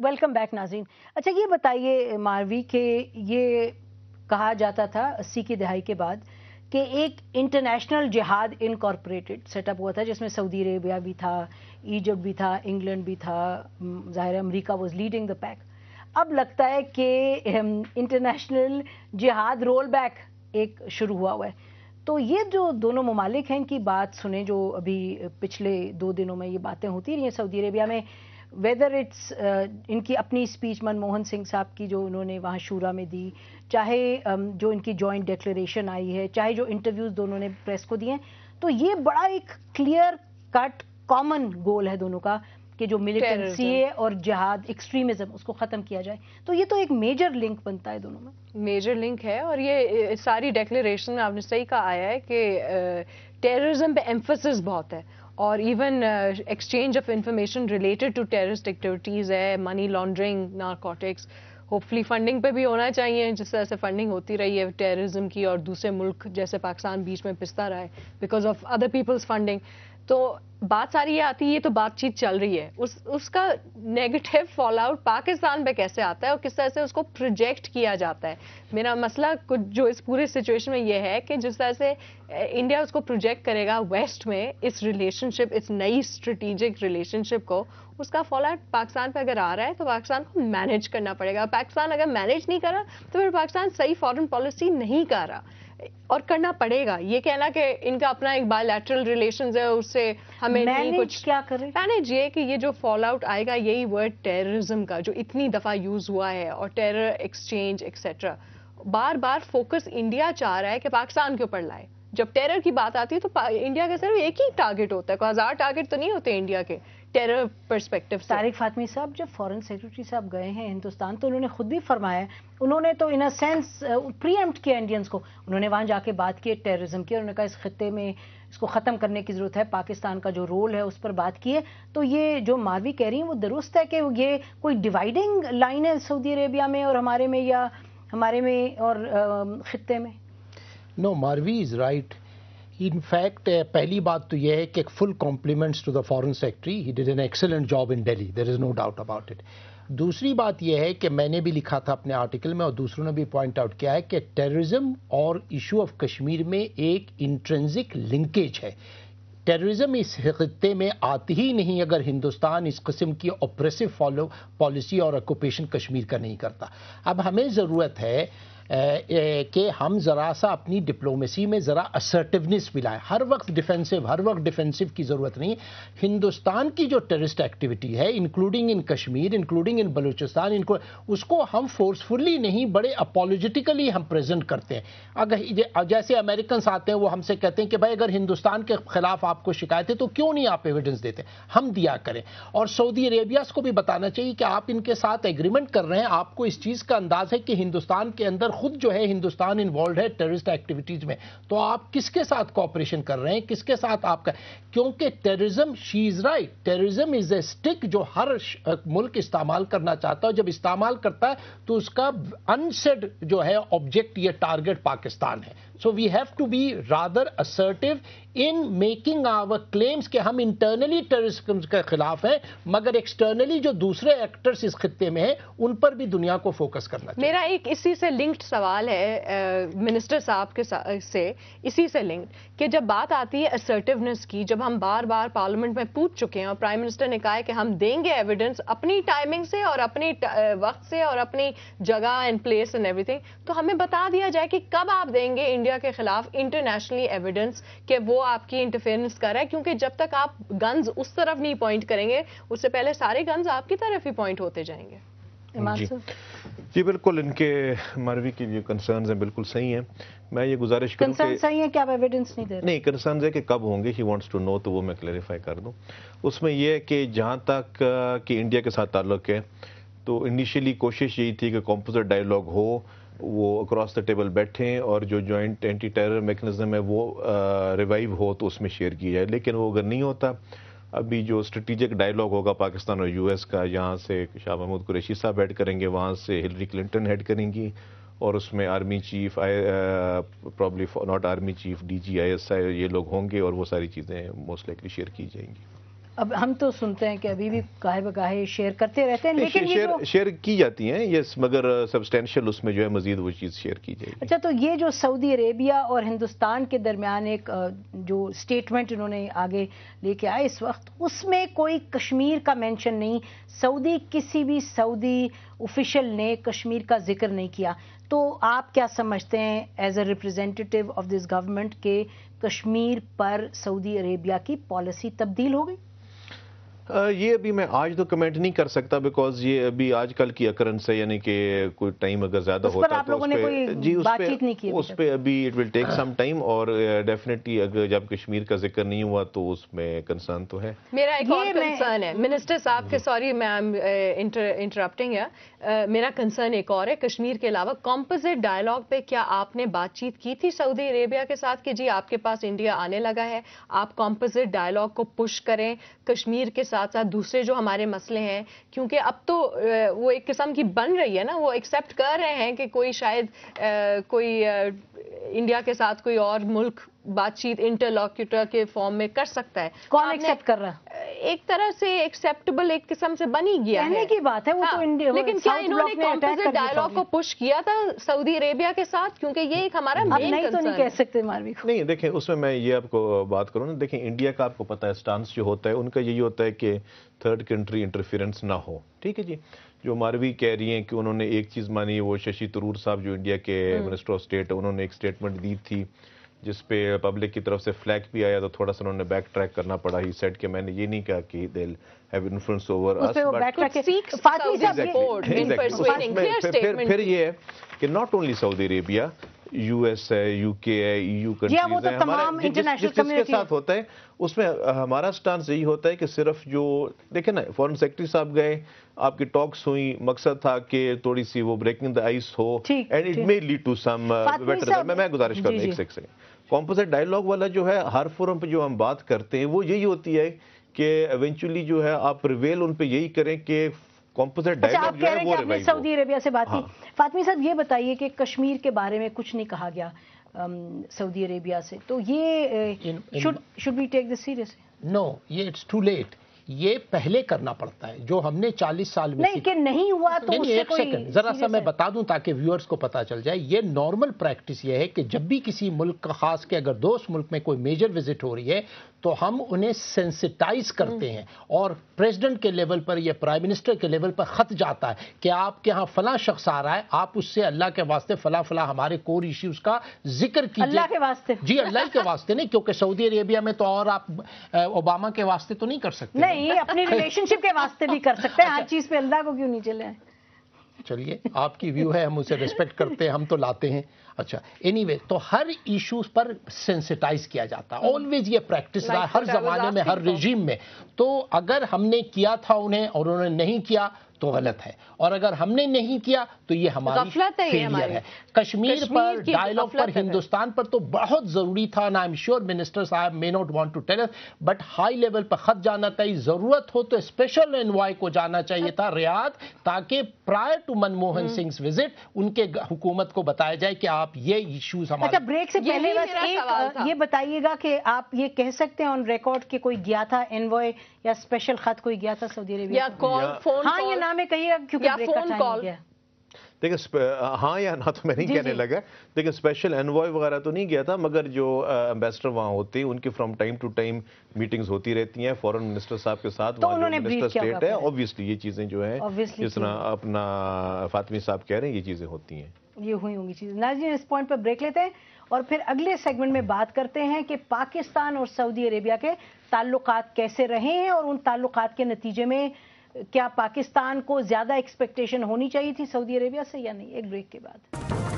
Welcome back नाजीन अच्छा ये बताइए मारवी के ये कहा जाता था अस्सी की दहाई के बाद कि एक इंटरनेशनल जिहाद इनकॉर्पोरेटेड सेटअप हुआ था, जिसमें सऊदी अरेबिया भी था इजिप्ट भी था इंग्लैंड भी था ज़ाहिर America was leading the pack अब लगता है कि इंटरनेशनल जिहाद रोल बैक एक शुरू हुआ हुआ है। तो ये जो दोनों ममालिक हैं इनकी बात सुने, जो अभी पिछले दो दिनों में ये बातें होती रही हैं सऊदी अरेबिया में वेदर इट्स uh, इनकी अपनी स्पीच मनमोहन सिंह साहब की जो उन्होंने वहाँ शूरा में दी चाहे um, जो इनकी जॉइंट डिक्लेरेशन आई है चाहे जो इंटरव्यूज़ दोनों ने प्रेस को दिए तो ये बड़ा एक क्लियर कट कॉमन गोल है दोनों का कि जो मिलिटेंसी है और जहाद एक्सट्रीमिज्म उसको ख़त्म किया जाए। तो ये तो एक मेजर लिंक बनता है दोनों में। मेजर लिंक है और ये सारी डेक्लेरेशन में आपने सही कहा आया है कि टेररिज्म पे एम्फोसिस बहुत है। और even exchange of information related to terrorist activities है money laundering narcotics hopefully funding पे भी होना चाहिए, जिस तरह से फंडिंग होती रही है टेररिज्म की और दूसरे मुल्क जैसे पाकिस्तान बीच में पिसता रहा है because of other people's funding तो बात सारी ये आती है, ये तो बातचीत चल रही है। उस, उसका नेगेटिव फॉल आउट पाकिस्तान पे कैसे आता है और किस तरह से उसको प्रोजेक्ट किया जाता है? मेरा मसला कुछ जो इस पूरे सिचुएशन में ये है कि जिस तरह से इंडिया उसको प्रोजेक्ट करेगा वेस्ट में, इस रिलेशनशिप इस नई स्ट्रेटेजिक रिलेशनशिप को, उसका फॉल आउट पाकिस्तान पर अगर आ रहा है तो पाकिस्तान को मैनेज करना पड़ेगा। पाकिस्तान अगर मैनेज नहीं कर रहा तो फिर पाकिस्तान सही फॉरन पॉलिसी नहीं कर रहा। और करना पड़ेगा। ये कहना कि इनका अपना एक बायोलैटरल रिलेशन है उससे हमें नहीं कुछ क्या करें? मैनेज ये कि ये जो फॉल आउट आएगा यही वर्ड टेररिज्म का जो इतनी दफ़ा यूज़ हुआ है और टेरर एक्सचेंज एक्सेट्रा बार बार फोकस इंडिया चाह रहा है कि पाकिस्तान के ऊपर लाए। जब टेरर की बात आती है तो इंडिया का सिर्फ़ एक ही टारगेट होता है। कोई हज़ार टारगेट तो नहीं होते इंडिया के। टेरर परस्पेक्टिव तारिक फातमी साहब जब फॉरेन सेक्रेटरी साहब गए हैं हिंदुस्तान तो उन्होंने खुद भी फरमाया उन्होंने तो इन अ सेंस प्रीएम्प्ट किया इंडियंस को। उन्होंने वहाँ जाके बात की टेररिज्म की और उन्होंने कहा इस खत्े में इसको ख़त्म करने की ज़रूरत है पाकिस्तान का जो रोल है उस पर बात की है। तो ये जो मारवी कह रही हैं वो दुरुस्त है कि ये कोई डिवाइडिंग लाइन है सऊदी अरेबिया में और हमारे में या हमारे में और खत्े में? No Marvi is right in fact पहली बात तो यह है कि full compliments to the foreign secretary he did an excellent job in Delhi there is no doubt about it दूसरी बात यह है कि मैंने भी लिखा था अपने आर्टिकल में और दूसरों ने भी पॉइंट आउट किया है कि टेररिज्म और इशू ऑफ़ कश्मीर में एक इंट्रेंसिक लिंकेज है। टेररिज्म इस खत्े में आती ही नहीं अगर हिंदुस्तान इस किस्म की ऑपरेसिव फॉलो पॉलिसी और ऑक्यूपेशन कश्मीर का नहीं करता। अब हमें ज़रूरत है कि हम ज़रा सा अपनी डिप्लोमेसी में ज़रा असर्टिवनेस भी लाएँ हर वक्त डिफेंसिव हर वक्त डिफेंसिव की ज़रूरत नहीं। हिंदुस्तान की जो टेररिस्ट एक्टिविटी है including in Kashmir including in Balochistan, इनको, उसको हम फोर्सफुली नहीं, बड़े अपोलोजिटिकली हम प्रेजेंट करते हैं। अगर जैसे अमेरिकन आते हैं, वो हमसे कहते हैं कि भाई, अगर हिंदुस्तान के खिलाफ आपको शिकायत है तो क्यों नहीं आप एविडेंस देते? हम दिया करें। और सऊदी अरेबिया को भी बताना चाहिए कि आप इनके साथ एग्रीमेंट कर रहे हैं। आपको इस चीज़ का अंदाज है कि हिंदुस्तान के अंदर खुद जो है हिंदुस्तान इन्वॉल्व है टेररिस्ट एक्टिविटीज़ में। तो आप किसके साथ कॉपरेशन कर रहे हैं? किसके साथ आपका? क्योंकि terrorism she is right terrorism is a stick जो हर मुल्क इस्तेमाल करना चाहता है। जब इस्तेमाल करता है तो उसका अनसेड जो है ऑब्जेक्ट या टारगेट पाकिस्तान है। So we have to be rather assertive in making our claims कि हम इंटरनली टेररिज्म के खिलाफ हैं, मगर एक्सटर्नली जो दूसरे एक्टर्स इस खत्े में हैं, उन पर भी दुनिया को फोकस करना चाहिए। मेरा एक इसी से लिंक्ड सवाल है मिनिस्टर साहब के से इसी से लिंक्ड कि जब बात आती है असर्टिवनेस की, जब हम बार बार पार्लियामेंट में पूछ चुके हैं और प्राइम मिनिस्टर ने कहा है कि हम देंगे एविडेंस अपनी टाइमिंग से और अपनी वक्त से और अपनी जगह एंड प्लेस एंड एवरीथिंग तो हमें बता दिया जाए कि कब आप देंगे इंडिया के खिलाफ इंटरनेशनली एविडेंस कि वो आपकी इंटरफेरेंस कर रहा है क्योंकि जब तक आप गन्स उस तरफ़ नहीं पॉइंट करेंगे उससे पहले सारे गन्स आपकी तरफ़ ही पॉइंट होते जाएँगे। जी। जी बिल्कुल इनके मरवी की जो कंसर्न हैं बिल्कुल सही हैं। मैं ये गुजारिश करूँ कंसर्न सही है क्या एविडेंस नहीं दे रहे? नहीं कंसर्न है कि कब होंगे ही वांट्स टू नो तो वो मैं क्लैरिफाई कर दूँ। उसमें ये है कि जहाँ तक कि इंडिया के साथ ताल्लुक है तो इनिशियली कोशिश यही थी कि कॉम्पोजिट डायलॉग हो वो अक्रॉस द टेबल बैठें और जो जॉइंट एंटी टेरर मेकनिज़म है वो रिवाइव हो तो उसमें शेयर की जाए। लेकिन वो अगर नहीं होता, अभी जो स्ट्रेटिजिक डायलॉग होगा पाकिस्तान और यूएस का, यहाँ से शाह महमूद कुरैशी साहब हेड करेंगे, वहाँ से हिलरी क्लिंटन हेड करेंगी और उसमें army chief I probably not army chief D G I S I ये लोग होंगे और वो सारी चीज़ें मोस्ट लाइकली शेयर की जाएँगी। अब हम तो सुनते हैं कि अभी भी काहे बकाहे शेयर करते रहते हैं लेकिन ये शेयर जो शेयर की जाती हैं यस मगर सब्सटेंशियल उसमें जो है मजीद वो चीज़ शेयर की जाएगी। अच्छा तो ये जो सऊदी अरेबिया और हिंदुस्तान के दरमियान एक जो स्टेटमेंट इन्होंने आगे लेके आए इस वक्त उसमें कोई कश्मीर का मेंशन नहीं सऊदी किसी भी सऊदी ऑफिशियल ने कश्मीर का ज़िक्र नहीं किया। तो आप क्या समझते हैं as a representative of this government के कश्मीर पर सऊदी अरेबिया की पॉलिसी तब्दील हो गई? ये अभी मैं आज तो कमेंट नहीं कर सकता बिकॉज़ ये अभी आजकल की अकरंस है यानी कि कोई टाइम अगर ज़्यादा होता आप तो लोगों ने पे- कोई जी उस पे बातचीत नहीं की उस? पे अभी it will take some time और डेफिनेटली अगर जब कश्मीर का ज़िक्र नहीं हुआ तो उसमें कंसर्न तो है। मेरा एक और कंसर्न है। मिनिस्टर साहब के सॉरी मैम इंटरप्टिंग है मेरा कंसर्न एक और है कश्मीर के अलावा कॉम्पोजिट डायलॉग पे क्या आपने बातचीत की थी सऊदी अरेबिया के साथ कि जी आपके पास इंडिया आने लगा है आप कॉम्पोजिट डायलॉग को पुश करें कश्मीर के साथ साथ साथ दूसरे जो हमारे मसले हैं, क्योंकि अब तो वो एक किस्म की बन रही है ना, वो एक्सेप्ट कर रहे हैं कि कोई शायद कोई इंडिया के साथ कोई और मुल्क बातचीत इंटरलॉक्यूटर के फॉर्म में कर सकता है। कौन एक्सेप्ट कर रहा है? एक तरह से एक्सेप्टेबल एक किस्म से बनी गया कहने है की बात है, वो हाँ, तो इंडिया- लेकिन क्या इन्होंने कॉम्पोजिट डायलॉग को पुश किया था सऊदी अरेबिया के साथ? क्योंकि ये एक हमारा अब मेन नहीं तो नहीं कह सकते मारवी नहीं देखें उसमें मैं ये आपको बात करूँ ना देखें इंडिया का आपको पता है स्टांस जो होता है उनका यही होता है कि थर्ड कंट्री इंटरफेरेंस ना हो। ठीक है जी? जो मारवी कह रही हैं कि उन्होंने एक चीज़ मानी वो शशि थरूर साहब जो इंडिया के मिनिस्टर ऑफ़ स्टेट है उन्होंने एक स्टेटमेंट दी थी जिस पे पब्लिक की तरफ़ से फ्लैग भी आया तो थोड़ा सा उन्होंने बैक ट्रैक करना पड़ा। ही सेट के मैंने ये नहीं कहा कि दिल हैव इन्फ्लुएंस ओवर अस फिर फिर ये है कि not only Saudi Arabia US है यूके है ईयू जी हाँ, वो कंट्रीज़ तो है। तमाम जिस- साथ होता है उसमें हमारा स्टांस यही होता है कि सिर्फ़ जो देखे ना फॉरेन सेक्रेटरी साहब गए आपकी टॉक्स हुई मकसद था कि थोड़ी सी वो ब्रेकिंग द आइस हो and it may lead to some better मैं मैं गुजारिश कर एक। सेकंड कॉम्पोजिट डायलॉग वाला जो है हर फोरम पे जो हम बात करते हैं वो यही होती है कि इवेंचुअली जो है आप प्रिवेल उन पे यही करें कि कॉम्पोजिट अच्छा आप डायलॉग जो कह है वो आपने सऊदी अरेबिया से बात हाँ। की फातमी साहब ये बताइए कि कश्मीर के बारे में कुछ नहीं कहा गया सऊदी अरेबिया से। तो ये should should be take this serious no ये इट्स टू लेट ये पहले करना पड़ता है जो हमने 40 साल में नहीं कि नहीं हुआ तो नहीं, एक कोई सेकंड जरा सा मैं बता दूँ ताकि व्यूअर्स को पता चल जाए ये नॉर्मल प्रैक्टिस ये है कि जब भी किसी मुल्क का खास के अगर दोस्त मुल्क में कोई मेजर विज़िट हो रही है तो हम उन्हें सेंसिटाइज करते हैं और प्रेसिडेंट के लेवल पर या प्राइम मिनिस्टर के लेवल पर खत जाता है कि आपके यहाँ फला शख्स आ रहा है आप उससे अल्लाह के वास्ते फला फला हमारे कोर इश्यूज़ का ज़िक्र कीजिए। अल्लाह के वास्ते। जी अल्लाह के वास्ते नहीं क्योंकि सऊदी अरेबिया में तो और आप ओबामा के वास्ते तो नहीं कर सकते। नहीं अपनी रिलेशनशिप के वास्ते भी कर सकते हैं। हर चीज़ पे अल्लाह को क्यों नहीं चले चलिए आपकी व्यू है हम उसे रिस्पेक्ट करते हैं हम तो लाते हैं। अच्छा एनी एनीवे तो हर इश्यूज़ पर सेंसिटाइज किया जाता है। ऑलवेज ये प्रैक्टिस रहा हर जमाने में हर रिजीम में। तो अगर हमने किया था उन्हें और उन्होंने नहीं किया तो गलत है। और अगर हमने नहीं किया तो ये हमारी गफलत है ये हमारी। है। कश्मीर कश्मीर पर डायलॉग पर हिंदुस्तान पर तो बहुत ज़रूरी था ना आई एम श्योर मिनिस्टर साहब may not want to tell but high level पर खत जाना चाहिए ज़रूरत हो तो स्पेशल एनवाई को जाना चाहिए था रियाद ताकि prior to Manmohan Singh visit उनके हुकूमत को बताया जाए कि आप ये इश्यूज़ अच्छा हमारे ब्रेक से यही पहले बस एक सवाल था। ये बताइएगा कि आप ये कह सकते हैं ऑन रिकॉर्ड कि कोई गया था एनवॉय या स्पेशल खत कोई गया था सऊदी अरेबिया कॉल फ़ोन हाँ ये नाम है कहिएगा क्योंकि या ब्रेक का phone टाइम call। गया। देखिए हाँ या ना तो मैं नहीं कहने लगा। देखिए स्पेशल एनवॉय वगैरह तो नहीं गया था मगर जो एम्बेसडर वहाँ होते हैं उनकी from time to time meetings होती रहती हैं फॉरेन मिनिस्टर साहब के साथ तो उन्होंने मिनिस्टर स्टेट है ऑब्वियसली ये चीज़ें जो है जिस तरह अपना फातमी साहब कह रहे हैं ये चीज़ें होती हैं। ये हुई होंगी चीज़ें। नाज़रीन इस पॉइंट पर ब्रेक लेते हैं और फिर अगले सेगमेंट में बात करते हैं कि पाकिस्तान और सऊदी अरेबिया के ताल्लुकात कैसे रहे हैं और उन ताल्लुकात के नतीजे में क्या पाकिस्तान को ज़्यादा एक्सपेक्टेशन होनी चाहिए थी सऊदी अरेबिया से या नहीं? एक ब्रेक के बाद।